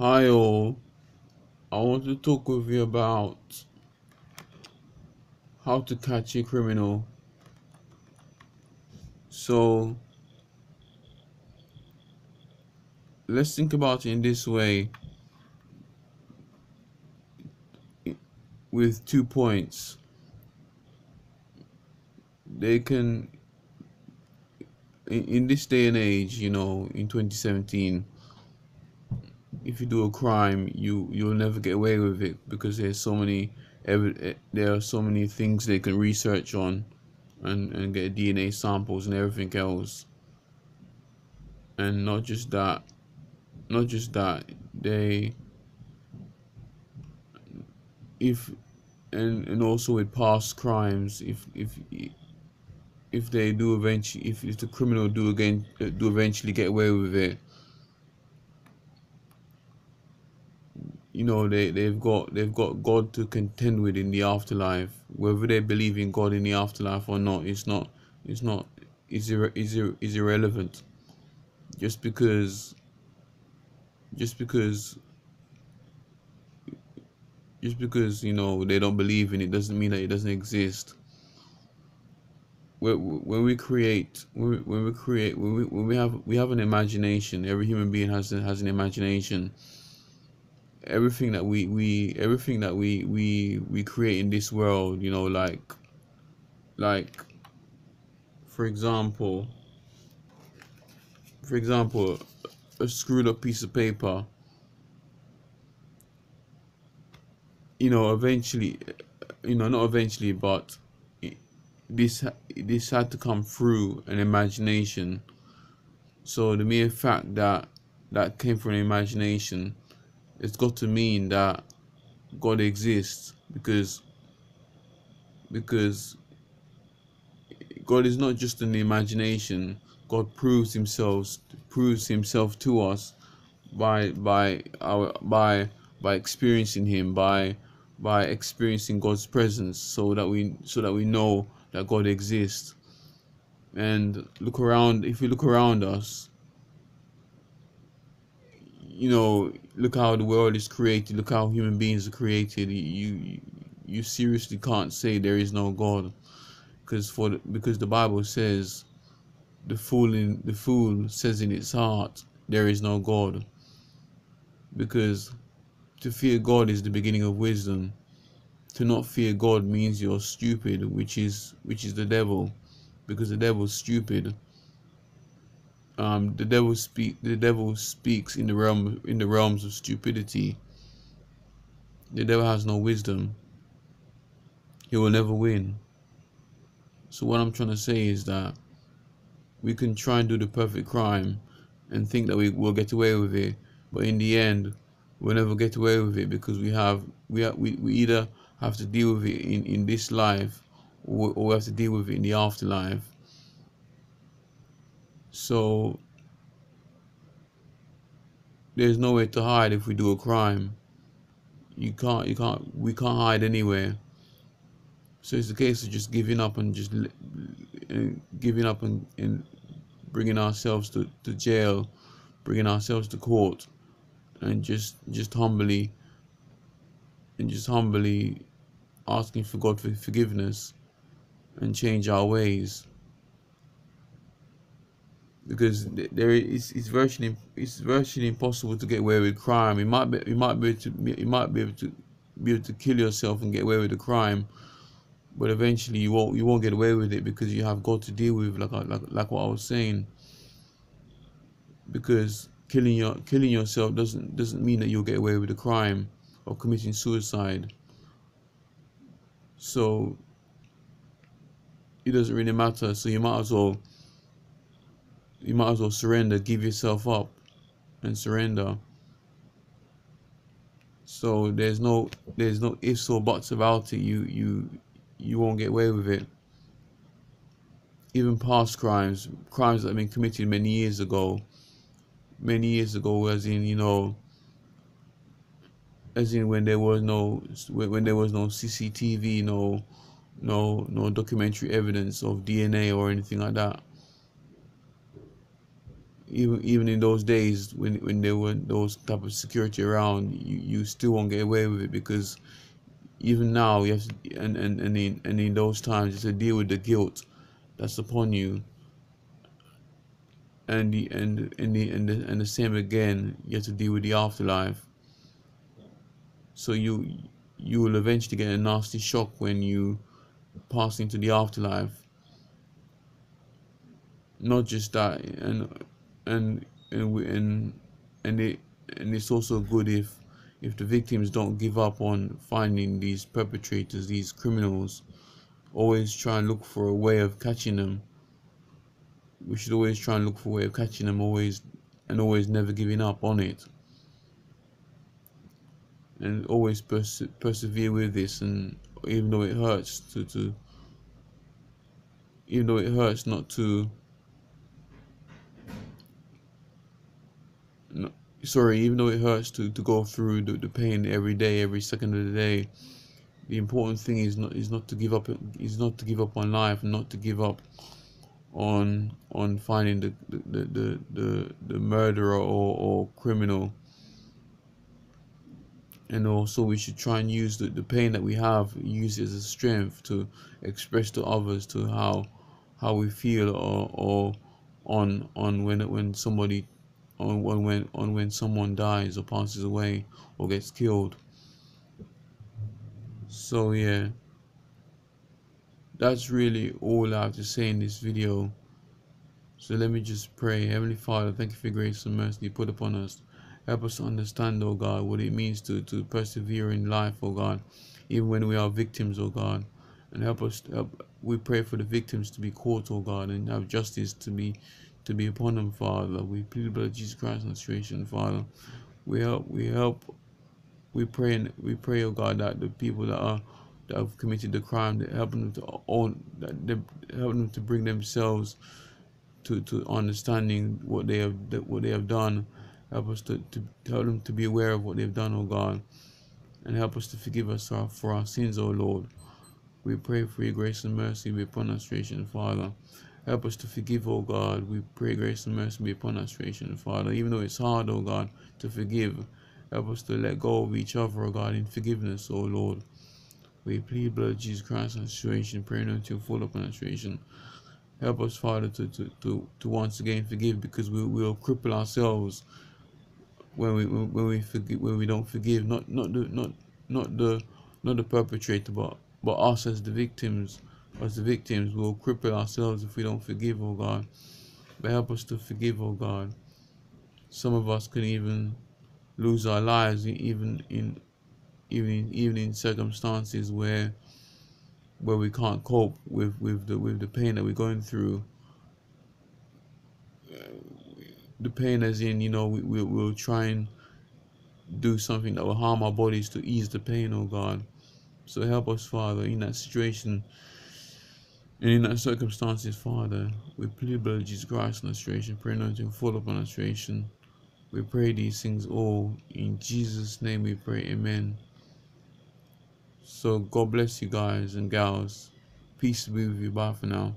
Hi all, I want to talk with you about how to catch a criminal. So let's think about it in this way with two points. They can in, this day and age, you know, in 2017 if you do a crime, you you'll never get away with it because there's so many eh, there are so many things they can research on, and and get DNA samples and everything else. And not just that, not just that they if and and also with past crimes if if if they do eventually if, if the criminal do again do eventually get away with it you know they they've got they've got God to contend with in the afterlife. Whether they believe in God in the afterlife or not, it's not it's not is is, is irrelevant. Just because just because just because you know they don't believe in it doesn't mean that it doesn't exist. When, when we create when we, when we create when we, when we have we have an imagination every human being has has an imagination everything that we we everything that we we we create in this world you know like like for example for example a screwed up piece of paper you know eventually you know not eventually but this this had to come through an imagination. So the mere fact that that came from an imagination it's got to mean that God exists because because God is not just an imagination. God proves himself proves himself to us by by our by by experiencing him by by experiencing God's presence so that we so that we know that God exists. And look around if we look around us you know, look how the world is created. Look how human beings are created. You you seriously can't say there is no God, because for the, because the Bible says, the fool in the fool says in its heart there is no God. Because to fear God is the beginning of wisdom. To not fear God means you're stupid, which is which is the devil, because the devil's stupid um, the devil speak the devil speaks in the realm in the realms of stupidity. The devil has no wisdom. He will never win. So what I'm trying to say is that we can try and do the perfect crime and think that we will get away with it, but in the end, we'll never get away with it because we have we have, we, we either have to deal with it in in this life or, or we have to deal with it in the afterlife so there's nowhere to hide if we do a crime. You can't, you can't, we can't hide anywhere. So it's a case of just giving up and just uh, giving up and, and bringing ourselves to, to jail, bringing ourselves to court, and just just humbly and just humbly asking for God for forgiveness and change our ways because there is it's virtually it's virtually impossible to get away with crime. You might be you might be able to you might be able to be able to kill yourself and get away with the crime, but eventually you won't you won't get away with it because you have God to deal with, like like like what I was saying. Because killing your killing yourself doesn't doesn't mean that you'll get away with the crime or committing suicide. So it doesn't really matter. So you might as well you might as well surrender, give yourself up and surrender. So there's no there's no ifs or buts about it. You you you won't get away with it. Even past crimes, crimes that have been committed many years ago, many years ago, as in you know, as in when there was no when there was no CCTV, no no no documentary evidence of DNA or anything like that even even in those days when when there were those type of security around, you, you still won't get away with it because even now you have to, and, and, and in and in those times you have to deal with the guilt that's upon you. And the and and the and the, and the same again, you have to deal with the afterlife. So you you will eventually get a nasty shock when you pass into the afterlife. Not just that, and and and and and it and it's also good if if the victims don't give up on finding these perpetrators, these criminals, always try and look for a way of catching them. We should always try and look for a way of catching them, always and always never giving up on it. And always perse persevere with this, and even though it hurts to, to even though it hurts not to no, sorry, even though it hurts to, to go through the, the pain every day, every second of the day, the important thing is not is not to give up is not to give up on life, not to give up on on finding the the, the, the, the murderer or, or criminal. And also we should try and use the, the pain that we have, use it as a strength to express to others to how how we feel or, or on on when when somebody on when on when someone dies or passes away or gets killed. So yeah, that's really all I have to say in this video. So let me just pray. Heavenly Father, thank you for grace and mercy you put upon us. Help us understand, oh God, what it means to, to persevere in life, oh God, even when we are victims, oh God. And help us, help, we pray for the victims to be caught, oh God, and have justice to be to be upon them, Father. We plead blood Jesus Christ on situation, Father. We help, we help, we pray, and we pray, oh God, that the people that are that have committed the crime, that help them to own, that they help them to bring themselves to to understanding what they have what they have done. Help us to, to help them to be aware of what they've done, oh God, and help us to forgive us for our, for our sins, oh Lord. We pray for your grace and mercy be upon us, Father. Help us to forgive, O God. We pray grace and mercy be upon us, Father. Even though it's hard, O God, to forgive, help us to let go of each other, O God, in forgiveness, O Lord. We plead blood Jesus Christ on situation, praying until full upon us, Help us, Father, to, to, to, to once again forgive because we will cripple ourselves when we when we forgive when we don't forgive. Not not the not not the not the perpetrator, but but us as the victims as the victims, we'll cripple ourselves if we don't forgive, oh God. But help us to forgive, oh God. Some of us can even lose our lives, even in even in, even in circumstances where where we can't cope with with the with the pain that we're going through. The pain, as in, you know, we, we we'll try and do something that will harm our bodies to ease the pain, oh God. So help us, Father, in that situation. And in that circumstances, Father, we plead blood Jesus Christ on restoration, pray anointing fall upon restoration. We pray these things all in Jesus' name we pray, amen. So God bless you guys and gals. Peace be with you. Bye for now.